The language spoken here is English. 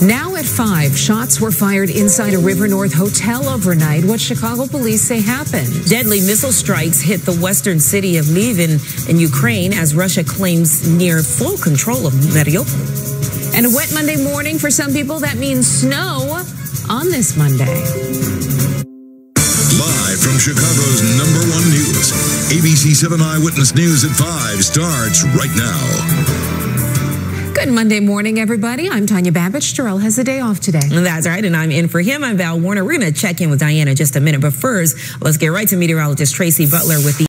Now at 5, shots were fired inside a River North hotel overnight. What Chicago police say happened. Deadly missile strikes hit the western city of Lviv in, in Ukraine as Russia claims near full control of Mariupol. And a wet Monday morning for some people, that means snow on this Monday. Live from Chicago's number one news, ABC 7 Eyewitness News at 5 starts right now. Good Monday morning, everybody. I'm Tanja Babich. Terrell has the day off today. That's right, and I'm in for him. I'm Val Warner. We're going to check in with Diana just a minute, but first, let's get right to meteorologist Tracy Butler with the